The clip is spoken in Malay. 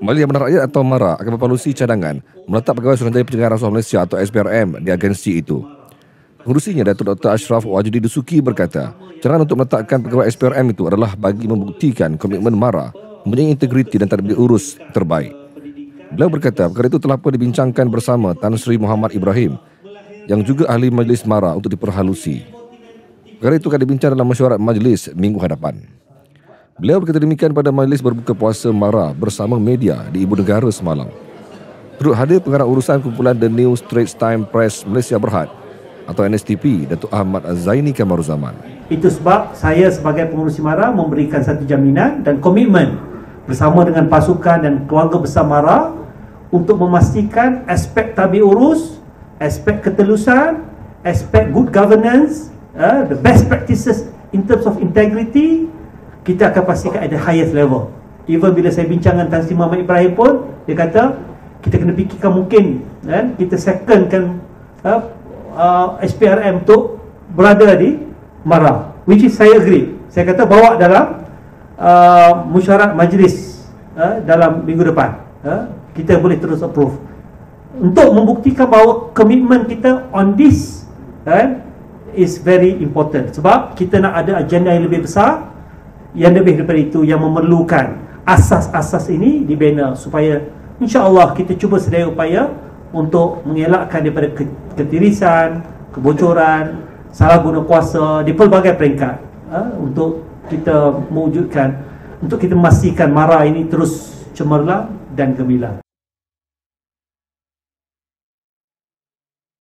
Majlis Amanah Rakyat atau MARA akan berpalusi cadangan meletak pegawai Suruhanjaya Pencegahan Rasuah Malaysia atau SPRM di agensi itu. Pengurusinya Datuk Dr. Ashraf Wajudi Dusuki berkata, cadangan untuk meletakkan pegawai SPRM itu adalah bagi membuktikan komitmen MARA mempunyai integriti dan tadbir urus terbaik. Beliau berkata perkara itu telah pun dibincangkan bersama Tan Sri Muhammad Ibrahim yang juga ahli majlis MARA untuk diperhalusi. Perkara itu akan dibincang dalam mesyuarat majlis minggu hadapan. Beliau berkata demikian pada majlis berbuka puasa MARA bersama media di Ibu Negara semalam. Turut hadir pengarah urusan kumpulan The New Straits Time Press Malaysia Berhad atau NSTP Datuk Ahmad Zaini Kamaruzaman. Itu sebab saya sebagai pengurusi MARA memberikan satu jaminan dan komitmen bersama dengan pasukan dan keluarga besar MARA untuk memastikan aspek tabi urus, aspek ketelusan, aspek good governance, uh, the best practices in terms of integrity kita akan pastikan the highest level. Even bila saya bincang dengan Tan Sri Muhammad Ibrahim pun dia kata kita kena fikirkan mungkin kan kita secondkan uh, uh, SPRM untuk berada di Mara which is saya agree. Saya kata bawa dalam uh, mesyuarat majlis uh, dalam minggu depan. Uh, kita boleh terus approve. Untuk membuktikan bahawa komitmen kita on this kan is very important. Sebab kita nak ada agenda yang lebih besar yang lebih daripada itu yang memerlukan asas-asas ini dibina supaya insya-Allah kita cuba sedaya upaya untuk mengelakkan daripada ketirisan, kebocoran, salah guna kuasa di pelbagai peringkat ha, untuk kita mewujudkan untuk kita memastikan mara ini terus cemerlang dan gemilang.